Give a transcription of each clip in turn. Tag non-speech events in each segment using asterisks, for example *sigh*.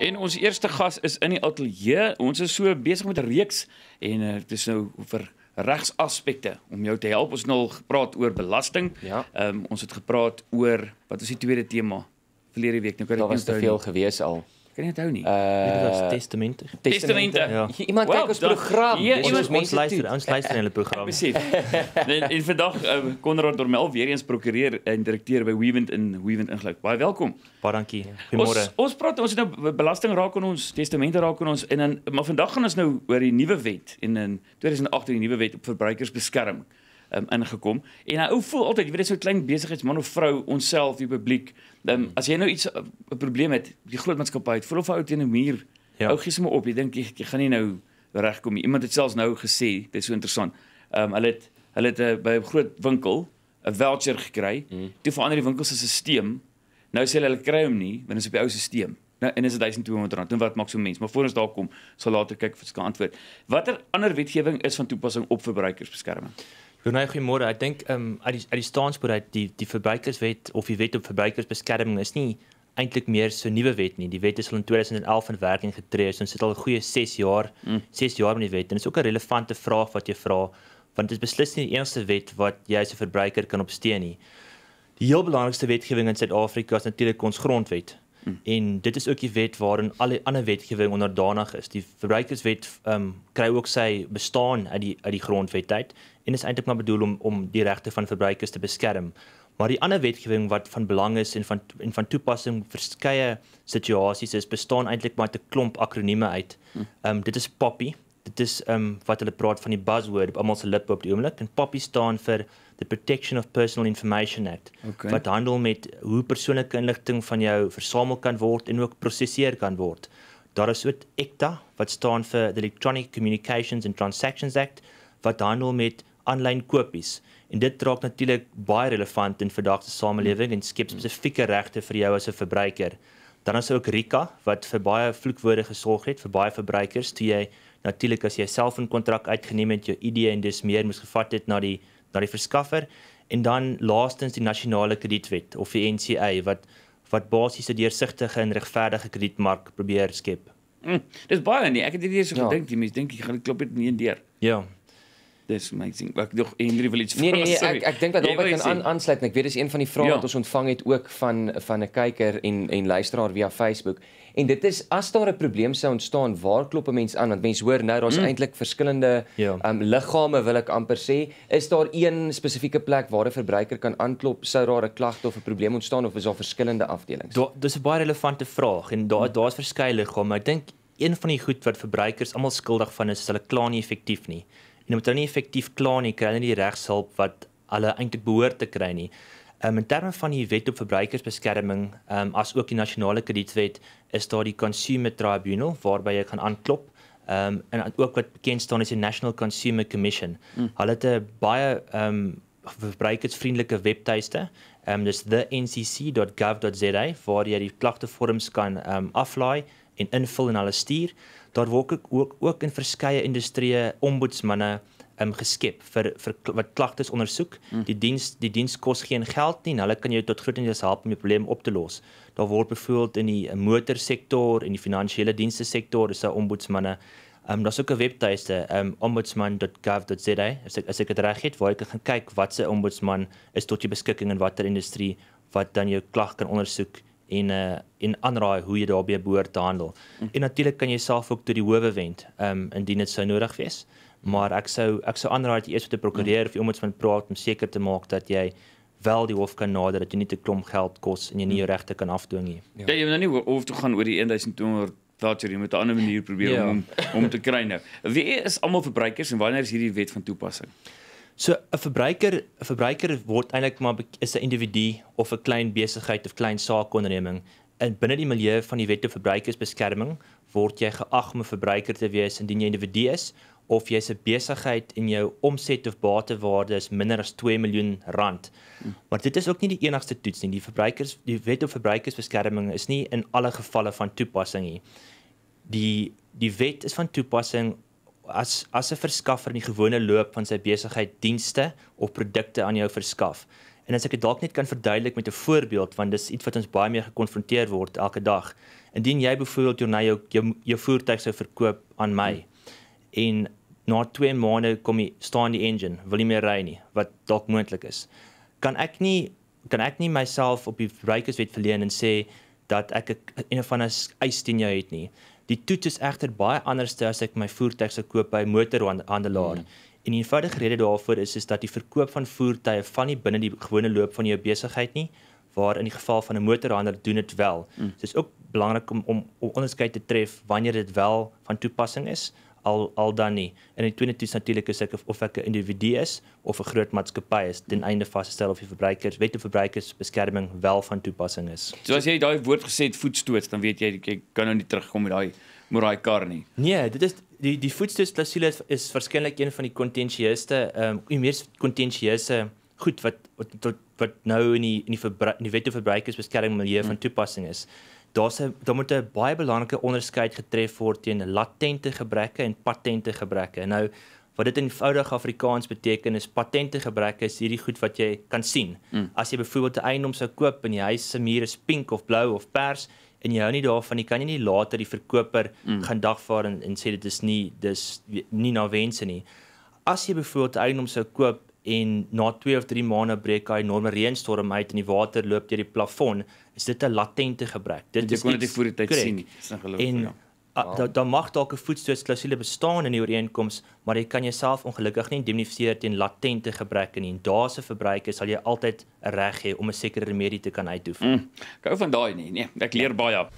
En ons eerste gas is in die ateljee. Ons is so besig met 'n reeks en uh, dit is nou vir regsaspekte om jou te help. Ons het nou al gepraat oor belasting. Ja. Ehm um, ons het gepraat oor wat is die tweede tema verlede week. Nou kan ek Daar nie was te onthou veel nie. gewees al. Kan nie onthou nie. Dit Uh was testamente. Testamente. Ja. Iemand Wel, kyk ons dan- program. Ja, ons Ons mense luister, ons luister in hulle program. Besef. en, en vandag uh, Konrad Dormel weer eens prokureur en direkteur by Wewind in Wewind ingeluk. Baie welkom. Baie dankie. Ons Goeiemôre. ons praat ons het nou belasting raak aan ons, testamente raak aan ons en dan maar vandag gaan ons nou oor die nuwe wet en in 2018 die nuwe wet op verbruikersbeskerming um, ingekom. En 'n ou voel altyd, jy weet so 'n klein besigheidsman of vrou, onsself, die publiek. Um, as jy nou iets 'n probleem het, die groot maatskappy het, voel of 'n ou teen 'n muur. Ja. Ou gee sommer op, jy dink jy, jy gaan nie nou regkom nie. Iemand het selfs nou gesê, dit is so interessant. Um, hulle het hulle het uh, by 'n groot winkel 'n voucher gekry. Mm. Toe verander die winkel se stelsel. Nou sê hulle hulle kry hom nie, want dit is op die ou stelsel. Nou en is dit R1200. En wat maak so 'n mens? Maar voor ons daar kom, sal later kyk of ons kan antwoord. Watter ander wetgewing is van toepassing op verbruikersbeskerming? Goeie goeiemôre. Ek dink ehm um, uit die uit die staanspoor uit die die verbruikerswet of die wet op verbruikersbeskerming is nie eintlik meer so 'n nuwe wet nie. Die wet is al in 2011 in werking getree. So ons sit al 'n goeie 6 jaar, 6 jaar met die wet. En dit is ook 'n relevante vraag wat jy vra, want dit is beslis nie die enigste wet wat jy as 'n verbruiker kan opsteen nie. Die heel belangrikste wetgewing in Suid-Afrika is natuurlik ons grondwet. Mm. En dit is ook die wet waarin alle ander wetgewing onderdanig is. Die verbruikerswet ehm um, kry ook sy bestaan uit die uit die grondwet uit en is eintlik maar bedoel om om die regte van verbruikers te beskerm. Maar die ander wetgewing wat van belang is en van en van toepassing verskeie situasies is bestaan eintlik maar uit 'n klomp akronieme uit. Ehm um, dit is POPI. Dit is ehm um, wat hulle praat van die buzzword op almal se lippe op die oomblik en POPI staan vir the Protection of Personal Information Act Okay. wat handel met hoe persoonlike inligting van jou versamel kan word en ook geproseseer kan word. Daar is ook ECTA wat staan vir the Electronic Communications and Transactions Act wat handel met aanlyn kopies. En dit raak natuurlik baie relevant in vandag se samelewing en skep spesifieke regte vir jou as 'n verbruiker. Dan is daar ook RICA wat vir baie vloekwoorde gesorg het vir baie verbruikers toe jy natuurlik as jy self 'n kontrak uitgeneem het, jou ID en dis meer moes gevat het na die na die verskaffer en dan laastens die nasionale kredietwet of die NCA wat wat basies 'n deursigtige en regverdige kredietmark probeer skep. Mm, dis baie nie. Ek het eers so Ja. gedink, die mense dink jy gaan klop dit nie in deur. Ja. Dis amazing. Ek nog Henry wil iets Nee nee, nee Sorry. ek ek dink dat Robert wou kan aan, aansluit en ek weet dis een van die vrae Ja. wat ons ontvang het ook van van 'n kyker en en luisteraar via Facebook. En dit is as daar 'n probleem sou ontstaan, waar klop 'n mens aan? Want mense hoor nou daar's mm. eintlik verskillende Ja. um liggame wil ek amper sê. Is daar een spesifieke plek waar 'n verbruiker kan aanklop sou daar 'n klagte of 'n probleem ontstaan of is daar verskillende afdelings? Daar dis 'n baie relevante vraag en daar daar's verskeie liggame, ek dink een van die goed wat verbruikers almal skuldig van is, is hulle kla nie effektief nie. En omdat hulle nie effektief kla nie, kry hulle nie die regshulp wat hulle eintlik behoort te kry nie. Um, in terme van die wet op verbruikersbeskerming, um, as ook die nasionale kredietwet, is daar die Consumer Tribunal waarby jy kan aanklop. Um, en ook wat bekend staan is die National Consumer Commission. Mm. Hulle het 'n baie um, verbruikersvriendelike webtuiste. Um, dis thencc.gov.za waar jy die klagtevorms kan um, aflaai en invul en hulle stuur. Daar word ook ook, ook in verskeie industrieë ombudsmanne um, geskep vir vir wat klagtes ondersoek. Mm. Die diens die diens kos geen geld nie en hulle kan jou tot grootendeels help om jou probleem op te los. Daar word byvoorbeeld in die eh, motorsektor en die finansiële dienste sektor is daar ombudsmanne. Um, daar's ook 'n webtuiste um, ombudsman.gov.za as ek as ek dit reg het waar jy kan gaan kyk wat se ombudsman is tot jou beskikking in watter industrie wat dan jou klag kan ondersoek en uh, en aanraai hoe jy daarbey behoort te handel. Mm. En natuurlik kan jy self ook tot die howe wend um, indien dit sou nodig wees. Maar ek sou ek sou aanraai dat jy eers met 'n prokureur of iemand van praat om seker te maak dat jy wel die hof kan nader dat jy nie te klomp geld kos en jy nie jou regte kan afdwing nie. Ja, jy moet nou nie hoef toe gaan oor die 1200 voucher, jy moet 'n ander manier probeer Ja. om om te kry nou. Wie is almal verbruikers en wanneer is hierdie wet van toepassing? So 'n verbruiker 'n verbruiker word eintlik maar is 'n individu of 'n klein besigheid of klein saakonderneming. En binne die milieu van die wet op verbruikersbeskerming word jy geag om 'n verbruiker te wees indien jy 'n individu is of jy's 'n besigheid en jou omset of batewaarde is minder as 2 miljoen rand. Maar dit is ook nie die enigste toets nie. Die verbruikers die wet op verbruikersbeskerming is nie in alle gevalle van toepassing nie. Die die wet is van toepassing as as 'n verskaffer in die gewone loop van sy besigheid dienste of produkte aan jou verskaf. En as ek dit dalk net kan verduidelik met 'n voorbeeld want dis iets wat ons baie meer gekonfronteer word elke dag. Indien jy byvoorbeeld jou nou jou, jou jou voertuig sou verkoop aan my en na 2 maande kom jy staan die engine, wil nie meer ry nie, wat dalk moontlik is. Kan ek nie kan ek nie myself op die verbruikerswet verleen en sê dat ek 'n een van 'n eis teen jou het nie. Die toets is egter baie anders as ek my voertuig sou koop by 'n motorhandelaar. Hmm. En die eenvoudige rede daarvoor is is dat die verkoop van voertuie van nie binne die gewone loop van jou besigheid nie, waar in die geval van 'n motorhandelaar doen dit wel. Hmm. So dit is ook belangrik om om, om onderskeid te tref wanneer dit wel van toepassing is al al dan nie. En die tweede toets natuurlik is ek of, of ek 'n individu is of 'n groot maatskappy is ten einde vasstel of die verbruikers wet of verbruikersbeskerming wel van toepassing is. So as jy daai woord gesê het voetstoot, dan weet jy jy kan nou nie terugkom met daai met daai kar nie. Nee, dit is die die voetstootklausule is, is waarskynlik een van die kontensieusste ehm um, die mees kontensieuse goed wat wat wat, wat nou in die in die, in die wet of verbruikersbeskerming milieu hmm. van toepassing is daar's 'n daar moet 'n baie belangrike onderskeid getref word teen latente gebreke en patente gebreke. Nou wat dit in eenvoudige Afrikaans beteken is patente gebreke is hierdie goed wat jy kan sien. Mm. As jy byvoorbeeld 'n eiendom sou koop en die huis se mure is pink of blou of pers en jy hou nie daarvan nie, kan jy nie later die verkoper mm. gaan dagvaar en, en sê dit is nie dis nie na wense nie. As jy byvoorbeeld 'n eiendom sou koop en na 2 of 3 maande breek hy enorme reënstorm uit en die water loop deur die plafon, is dit 'n latente gebrek. Dit is nie dit voor die tyd sien nie. Dis ongelooflik. En ja. Wow. Da da mag dalk 'n voetstootsklausule bestaan in die ooreenkoms, maar jy kan jouself ongelukkig nie indemnifiseer teen latente gebreke nie. En daar's 'n verbruiker sal jy altyd 'n reg hê om 'n sekere remedie te kan uitoefen. Mm, ek hou van daai nie. Nee, ek leer baie. Ja.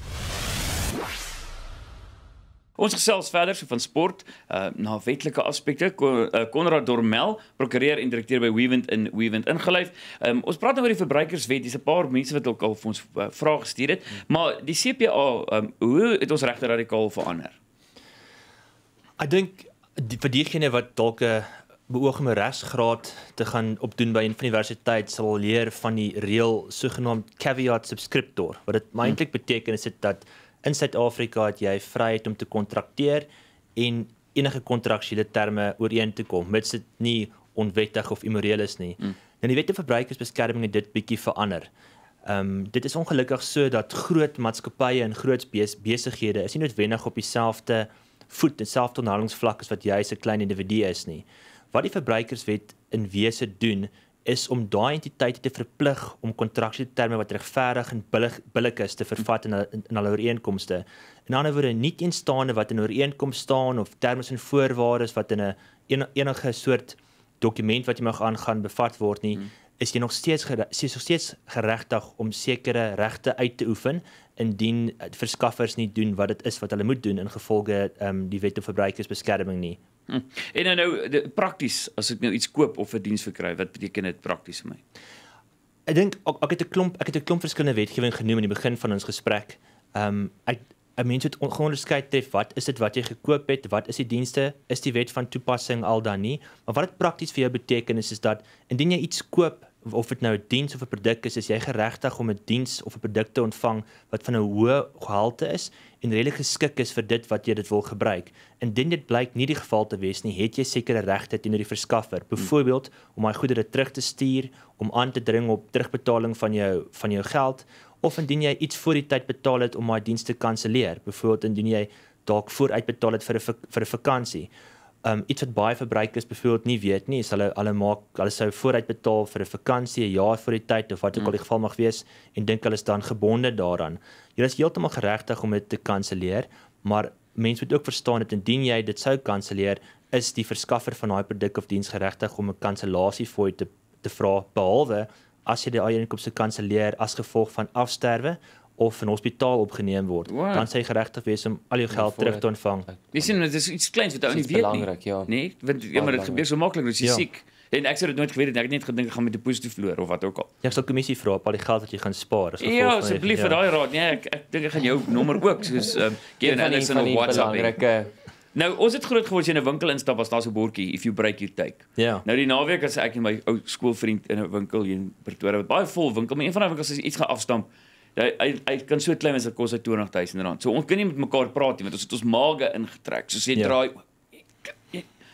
Ons gesels verder so van sport uh na wetlike aspekte. Uh, Konrad Dormel, prokureur en direkteur by Wewind in Wewind ingelyf. Um, ons praat nou oor die verbruikerswet. Dis 'n paar mense wat ook al vir ons uh, vrae gestuur het, maar die CPA, um, hoe het ons regte radikaal verander? Ek dink die, vir diegene wat dalk 'n beoog om 'n regsgraad te gaan opdoen by 'n universiteit sal leer van die reël sogenaamd caveat subscriptor. Wat dit eintlik beteken is dit dat in Suid-Afrika het jy vryheid om te kontrakteer en enige kontraktuele terme ooreen te kom mits dit nie onwettig of immoreel is nie. Mm. Nou die wet op verbruikersbeskerming het dit bietjie verander. Ehm um, dit is ongelukkig so dat groot maatskappye en groot bes besighede is nie noodwendig op dieselfde voet en selfde onderhandelingsvlak as wat jy as 'n klein individu is nie. Wat die verbruikerswet in wese doen is om daai entiteite te verplig om kontraktuele terme wat regverdig en billig billik is te vervat in in, in hulle ooreenkomste. In ander woorde, nie teenstaande wat in 'n ooreenkoms staan of terme en voorwaardes wat in 'n en, enige soort dokument wat jy mag aangaan bevat word nie, hmm. is jy nog steeds is nog steeds geregtig om sekere regte uit te oefen indien verskaffers nie doen wat dit is wat hulle moet doen in gevolge ehm um, die wet op verbruikersbeskerming nie. Hm. En nou nou prakties as ek nou iets koop of 'n diens verkry, wat beteken dit prakties vir my? Ek dink ek het 'n klomp ek het 'n klomp verskillende wetgewing genoem in die begin van ons gesprek. Ehm um, ek 'n mens moet onderskei tref wat is dit wat jy gekoop het, wat is die dienste, is die wet van toepassing al dan nie, maar wat dit prakties vir jou beteken is is dat indien jy iets koop of dit nou 'n diens of 'n produk is, is jy geregtig om 'n diens of 'n produk te ontvang wat van 'n hoë gehalte is en redelik geskik is vir dit wat jy dit wil gebruik. Indien dit blyk nie die geval te wees nie, het jy sekere regte teenoor die verskaffer. Byvoorbeeld om daai goedere terug te stuur, om aan te dring op terugbetaling van jou van jou geld of indien jy iets voor die tyd betaal het om daai diens te kanselleer. Byvoorbeeld indien jy dalk vooruitbetaal het vir 'n vir 'n vakansie um iets wat baie verbruikers byvoorbeeld nie weet nie, is hulle hulle maak hulle sou vooruit betaal vir 'n vakansie 'n jaar voor die tyd of wat ook al die mm. geval mag wees en dink hulle is dan gebonde daaraan. Jy is heeltemal geregtig om dit te kanselleer, maar mense moet ook verstaan dat indien jy dit sou kanselleer, is die verskaffer van daai produk of diens geregtig om 'n kansellasie fooi te te vra behalwe as jy die eienaarskap se kanselleer as gevolg van afsterwe of in hospitaal opgeneem word, wow. dan sê jy geregtig wees om al jou geld terug te ontvang. Jy sien dit is iets kleins wat ou nie weet belangrik, nie. Ja. Nee, want ja, maar dit gebeur so maklik as jy ja. siek. En ek sou dit nooit geweet het. Ek het net gedink ek gaan met 'n positief verloor of wat ook al. Jy sal kommissie vra op al die geld wat jy gaan spaar. Ja, asseblief vir ja. daai raad. Nee, ek ek dink ek gaan jou nommer ook soos ehm um, gee nou net 'n WhatsApp. Belangrike Nou, ons het groot geword as jy in 'n winkel instap, was daar so 'n bordjie if you break you take. Ja. Yeah. Nou die naweek as ek en my ou skoolvriend in 'n winkel hier in Pretoria wat baie vol winkel, maar een van daai winkels as jy iets gaan afstamp, Hy hy, hy kan so klein as dit kos hy 20000 rand. So ons kan nie met mekaar praat nie want ons het ons maage ingetrek. So sê ja. draai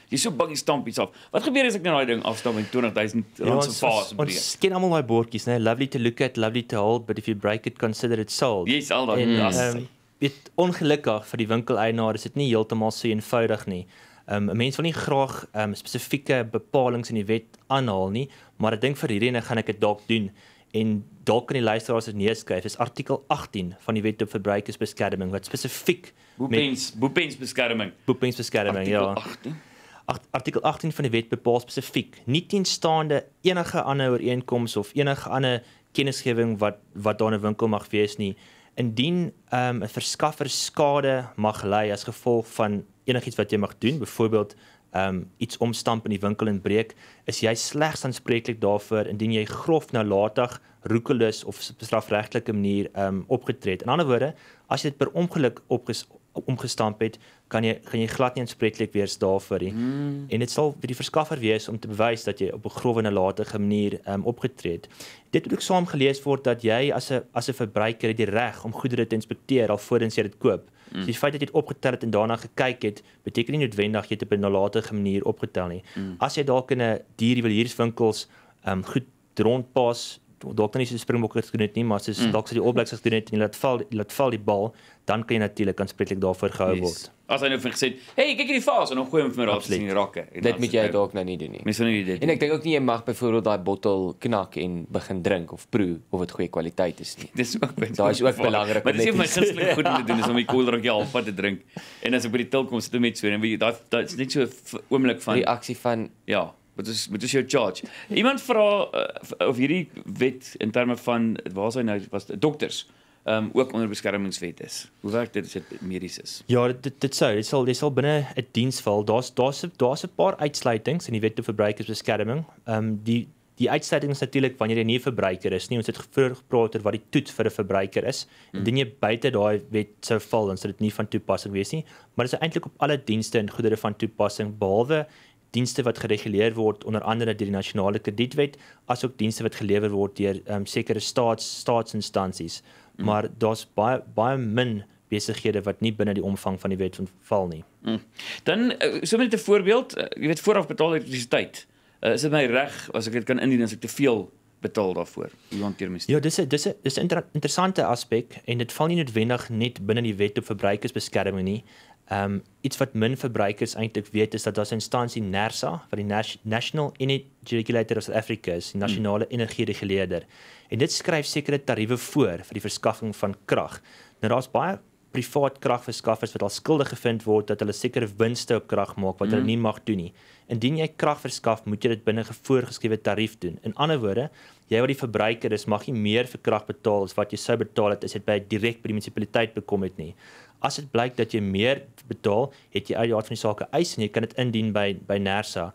Jy so bang jy stamp iets af. Wat gebeur as ek nou daai ding afstamp en 20000 rand se fase breek? Ons ken almal daai bordjies, né? Lovely to look at, lovely to hold, but if you break it, consider it sold. Jy's al daai ehm weet ongelukkig vir die winkeleienaar is dit nie heeltemal so eenvoudig nie. Ehm 'n mens wil nie graag ehm spesifieke bepalinge in die wet aanhaal nie, maar ek dink vir hierdie ene gaan ek dit dalk doen en dalk kan die luisteraars dit neerskryf. Dis artikel 18 van die Wet op Verbruikersbeskerming wat spesifiek Boepens, boepens beskerming. boepingsbeskerming ja. Artikel 18. Art- Artikel 18 van die wet bepaal spesifiek nie teenstaande enige ander ooreenkoms of enige ander kennisgewing wat wat daar in 'n winkel mag wees nie indien ehm, 'n um, verskaffer skade mag ly as gevolg van enigiets wat jy mag doen byvoorbeeld um iets omstamp in die winkel en breek is jy slegs aanspreeklik daarvoor indien jy grof nalatig roekeloos of strafregtelike manier um opgetree het. In ander woorde, as jy dit per ongeluk opges omgestamp het, kan jy gaan jy glad nie aanspreeklik wees daarvoor nie. Mm. En dit sal vir die verskaffer wees om te bewys dat jy op 'n grof nalatige manier um opgetree het. Dit moet ook saam gelees word dat jy as 'n as 'n verbruiker het die reg om goedere te inspekteer alvorens jy dit koop. Mm. So die feit dat jy dit opgetel het en daarna gekyk het, beteken nie noodwendig jy het op 'n nalatige manier opgetel nie. Mm. As jy dalk in 'n dierjuwelierswinkels um goed rondpas dalk nie so springbokke gedoen het nie, maar soos mm. dalk so die All Blacks gedoen het en jy laat val laat val die bal, dan kan jy natuurlik aanspreeklik daarvoor gehou yes. word. As hy nou vir gesê, "Hey, kyk hierdie fase" en dan gooi hom vir my in die rakke. Dit dan moet jy dalk nou nie doen nie. Mense nou nie dit. En ek dink ook nie jy mag byvoorbeeld daai bottel knak en begin drink of proe of dit goeie kwaliteit is nie. *laughs* Dis ook Daai is ook *laughs* belangrik Maar dis nie net my gunsteling goed om te *laughs* doen is om die koeldrankie halfpad te drink. En as ek by die til kom sit hom net so en weet jy daai is net so 'n oomblik van Reaksie van ja, wat is wat is jou charge? Iemand vra uh, of hierdie wet in terme van waar is hy nou was dokters ehm um, ook onder beskermingswet is. Hoe werk dit as dit medies is? Ja, dit dit sou, dit sal dit sal binne 'n diens val. Daar's daar's daar's 'n paar uitsluitings in die Wet op Verbruikersbeskerming. Ehm um, die die uitsluiting is natuurlik wanneer jy nie 'n verbruiker is nie. Ons het vroeër gepraat oor wat die toets vir 'n verbruiker is. Hmm. Indien jy buite daai wet sou val, dan sou dit nie van toepassing wees nie, maar dit is eintlik op alle dienste en goedere van toepassing behalwe dienste wat gereguleer word onder andere deur die nasionale kredietwet asook dienste wat gelewer word deur um, sekere staats staatsinstansies. Mm. Maar daar's baie baie min besighede wat nie binne die omvang van die wet val nie. Mm. Dan uh, so met 'n voorbeeld, uh, jy weet vooraf betaal elektrisiteit. Uh, is dit my reg as ek dit kan indien as ek te veel betaal daarvoor? Hoe hanteer mens dit? Ja, dis 'n dis 'n dis 'n inter interessante aspek en dit val nie noodwendig net binne die wet op verbruikersbeskerming nie. Ehm um, iets wat min verbruikers eintlik weet is dat daar 'n instansie NERSA, wat die Nas National Energy Regulator of South Africa is, die nasionale hmm. energiereguleerder. En dit skryf sekere tariewe voor vir die verskaffing van krag. Nou daar's baie privaat kragverskaffers wat al skuldig gevind word dat hulle sekere winste op krag maak wat mm. hulle nie mag doen nie. Indien jy krag verskaf, moet jy dit binne 'n voorgeskrewe tarief doen. In ander woorde, jy wat die verbruiker is, mag nie meer vir krag betaal as wat jy sou betaal het as jy by direk by die munisipaliteit bekom het nie. As dit blyk dat jy meer betaal, het jy uit die aard van die saak 'n eis en jy kan dit indien by by NERSA.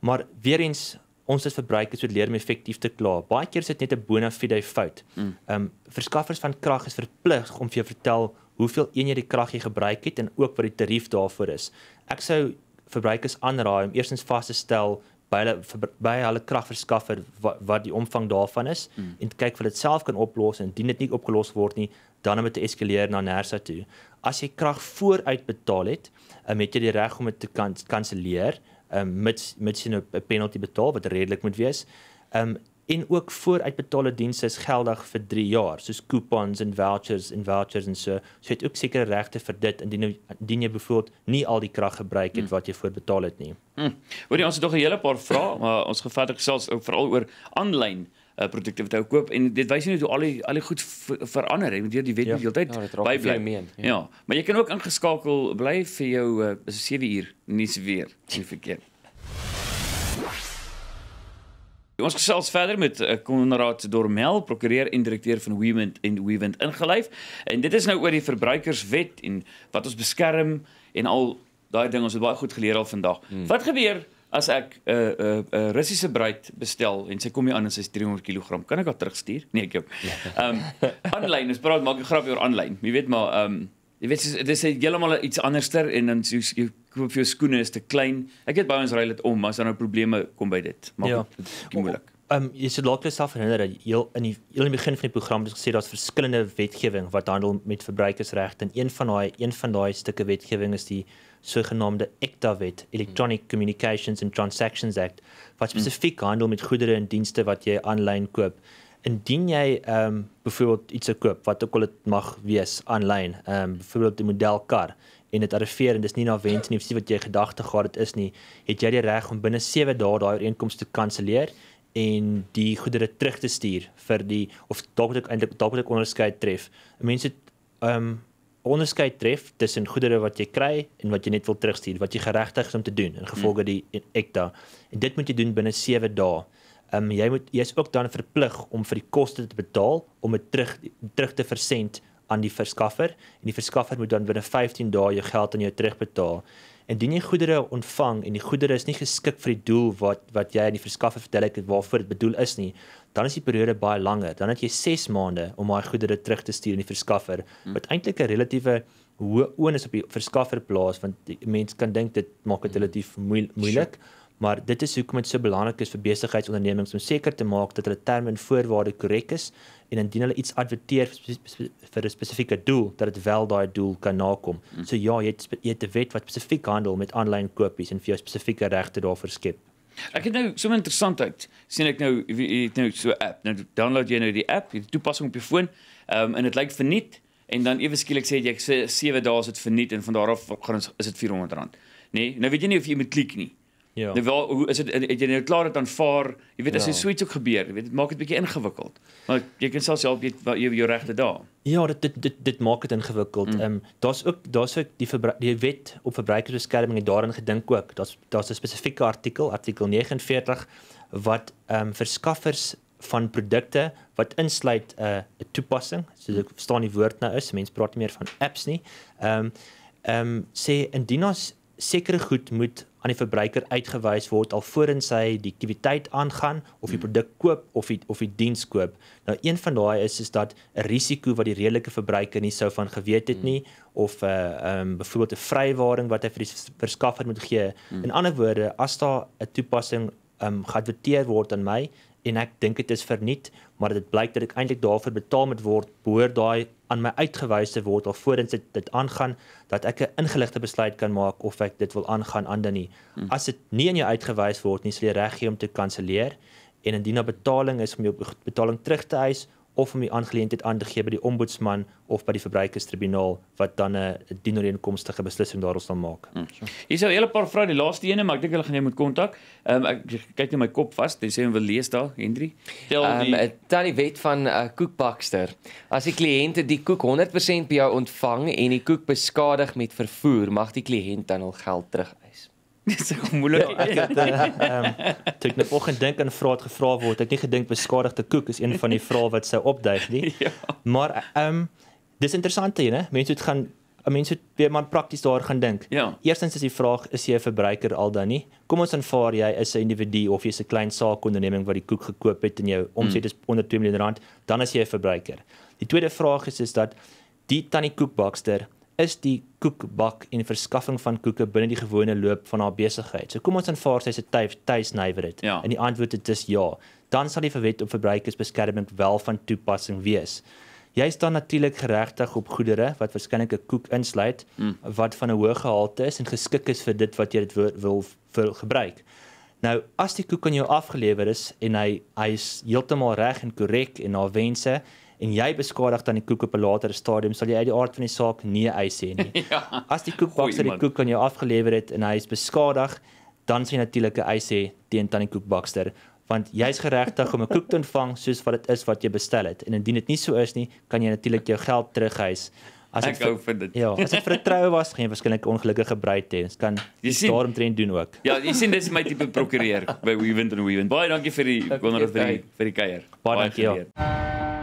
Maar weer eens ons as verbruikers moet leer om effektief te kla. Baie keer is dit net 'n bona fide fout. Ehm mm. um, verskaffers van krag is verplig om vir jou vertel hoeveel eenhede krag jy gebruik het en ook wat die tarief daarvoor is. Ek sou verbruikers aanraai om eerstens vas te stel by hulle by hulle kragverskaffer wat, wat die omvang daarvan is mm. en kyk of dit self kan oplos en indien dit nie opgelos word nie, dan om dit te eskaleer na NERSA toe. As jy krag vooruit betaal het, um, het jy die reg om dit te kan kanselleer, um, mits mits jy nou 'n penalty betaal wat redelik moet wees. Um en ook vooruitbetaalde dienste is geldig vir 3 jaar soos coupons en vouchers en vouchers en so. So jy het ook sekere regte vir dit indien indien jy byvoorbeeld nie al die krag gebruik het wat jy voorbetaal het nie. Hmm. Hoorie ons het nog 'n hele paar vrae, maar ons verder gesels ook veral oor aanlyn uh, produkte wat jy koop en dit wys nie hoe al die al die goed verander het. Jy deur die wet Ja. die hele tyd Ja, raak bybly. fenomeen, Ja. ja. maar jy kan ook ingeskakel bly vir jou uh, is 7 uur se weer nie verkeerd. Ons gesels verder met uh, Konrad Dormel, prokureur en direkteur van Wewind en Wewind ingelyf. En dit is nou oor die verbruikerswet en wat ons beskerm en al daai ding ons het baie goed geleer al vandag. Hmm. Wat gebeur as ek 'n uh, 'n uh, 'n uh, Russiese bruid bestel en sy kom hier aan en sy's 300 kg, kan ek haar terugstuur? Nee, ek joop. Ehm aanlyn, ons praat maak 'n grapjie oor aanlyn. Jy weet maar ehm um, jy weet dis dis heeltemal iets anderster en dan so jy koop vir jou skoene is te klein. Ek weet by ons ry dit om, maar as daar nou probleme kom by dit. Maak Ja. dit bietjie moeilik. Ehm um, jy sê dalk jouself herinner dat heel in die heel in die begin van die program het gesê daar's verskillende wetgewing wat handel met verbruikersregte en een van daai een van daai stukke wetgewing is die sogenaamde ECTA wet, Electronic Communications and Transactions Act, wat spesifiek handel met goedere en dienste wat jy aanlyn koop. Indien jy ehm um, byvoorbeeld iets koop wat ook al dit mag wees aanlyn, ehm um, byvoorbeeld 'n modelkar en dit arriveer en dis nie na wens nie, of wat jy gedagte gehad het is nie, het jy die reg om binne 7 dae daai ooreenkoms te kanselleer en die goedere terug te stuur vir die of dalk moet ek eintlik dalk moet ek onderskeid tref. Mense ehm um, onderskeid tref tussen goedere wat jy kry en wat jy net wil terugstuur, wat jy geregtig is om te doen in gevolge hmm. die ECTA. En dit moet jy doen binne 7 dae. Ehm um, jy moet jy's ook dan verplig om vir die koste te betaal om dit terug terug te versend aan die verskaffer en die verskaffer moet dan binne 15 dae jou geld aan jou terugbetaal. Indien jy goedere ontvang en die goedere is nie geskik vir die doel wat wat jy aan die verskaffer vertel het waarvoor dit bedoel is nie, dan is die periode baie langer. Dan het jy 6 maande om daai goedere terug te stuur aan die verskaffer. Hmm. Wat eintlik 'n relatiewe hoë onus op die verskaffer plaas want mense kan dink dit maak dit relatief moeilik. Sure maar dit is hoekom dit so belangrik is vir besigheidsondernemings om seker te maak dat hulle terme en voorwaarde korrek is en indien hulle iets adverteer vir 'n spesifieke doel dat dit wel daai doel kan nakom. Hmm. So ja, jy het jy het 'n wet wat spesifiek handel met aanlyn kopies en vir jou spesifieke regte daarvoor skep. Ek het nou so 'n interessantheid. sien ek nou jy het nou so 'n app. Nou download jy nou die app, die toepassing op jou foon. Ehm um, en dit lyk verniet en dan ewe skielik sê jy ek 7 dae is dit verniet en van daar af gaan is dit R400. Nee, nou weet jy nie of jy moet klik nie. Ja. Nou wel, hoe is dit het jy nou klaar dit aanvaar? Jy weet as ja. so iets ook gebeur, jy weet dit maak dit bietjie ingewikkeld. Maar jy kan selfs help jy jou, jou regte daar. Ja, dit dit dit, dit maak dit ingewikkeld. Mm. Ehm mm. um, daar's ook daar's ook die die wet op verbruikersbeskerming het daarin gedink ook. Daar's daar's 'n spesifieke artikel, artikel 49 wat ehm um, verskaffers van produkte wat insluit 'n uh, 'n toepassing, soos ek verstaan die woord nou is, mense praat nie meer van apps nie. Ehm um, ehm um, sê indien ons sekere goed moet aan die verbruiker uitgewys word alvorens hy die aktiwiteit aangaan of die hmm. produk koop of die of die diens koop. Nou een van daai is is dat 'n risiko wat die redelike verbruiker nie sou van geweet het hmm. nie of 'n uh, ehm um, byvoorbeeld 'n vrywaring wat hy vir die verskaffer moet gee. Hmm. In ander woorde, as daar 'n toepassing ehm um, geadverteer word aan my en ek dink dit is verniet, maar dit blyk dat ek eintlik daarvoor betaal moet word, behoort daai aan my uitgewys te word alvorens dit dit aangaan dat ek 'n ingeligte besluit kan maak of ek dit wil aangaan ander nie. Hmm. As dit nie aan jou uitgewys word nie, sal jy reg hê om te kanselleer en indien 'n betaling is om jou betaling terug te eis of om die aangeleentheid aan te gee by die ombudsman of by die verbruikerstribunaal wat dan 'n dienooreenkomstige beslissing daaroor sal maak. Hmm. Hier is 'n hele paar vrae, die laaste ene, maar ek dink hulle gaan jou moet kontak. Ehm um, ek kyk net my kop vas, dis sê hulle wil lees daar, Hendri. Tel ehm, die um, dan die wet van 'n uh, koekbakster. As die kliënt die koek 100% by jou ontvang en die koek beskadig met vervoer, mag die kliënt dan al geld terug Dis so moeilik. Ja, ek het eh, ehm toe ek net vanoggend dink aan vrae wat gevra word, ek het nie gedink beskadigde koek is een van die vrae wat sou opduik nie. *laughs* Ja. Maar ehm um, dis interessant hier, né? Mense moet gaan 'n mens moet weer maar prakties daar gaan dink. Ja. Eerstens is die vraag is jy 'n verbruiker al dan nie? Kom ons aanvaar jy is 'n individu of jy's 'n klein saakonderneming wat die koek gekoop het en jou omset hmm. is onder 2 miljoen rand, dan is jy 'n verbruiker. Die tweede vraag is is dat die tannie koekbakster is die koekbak en verskaffing van koeke binne die gewone loop van haar besigheid. So kom ons aanvaar sy's 'n tuisnywer dit. Ja. En die antwoord is ja. Dan sal die verwet op verbruikersbeskerming wel van toepassing wees. Jy is dan natuurlik geregtig op goedere wat waarskynlik 'n koek insluit mm. wat van 'n hoë gehalte is en geskik is vir dit wat jy dit wil, wil, wil gebruik. Nou, as die koek aan jou afgelewer is en hy hy's heeltemal reg en korrek en na wense en jy beskadig dan die koek op 'n later stadium, sal jy uit die aard van die saak nee eis sê nie. *laughs* ja, As die koekbakster die koek aan jou afgelewer het en hy is beskadig, dan sien natuurlik 'n eis sê teen tannie koekbakster want jy's geregtig om 'n koek te ontvang soos wat dit is wat jy bestel het en indien dit nie so is nie, kan jy natuurlik jou geld terugeis. As ek gou vind dit. Ja, as dit vir 'n troue was, geen waarskynlik ongelukkige bruid hê. Dit kan jy sien daarom trend doen ook. Ja, jy sien dis my tipe *laughs* prokureur by Weavent and Weavent. Baie dankie vir die wonderlike vir die vir die kuier. Baie dankie. Ja.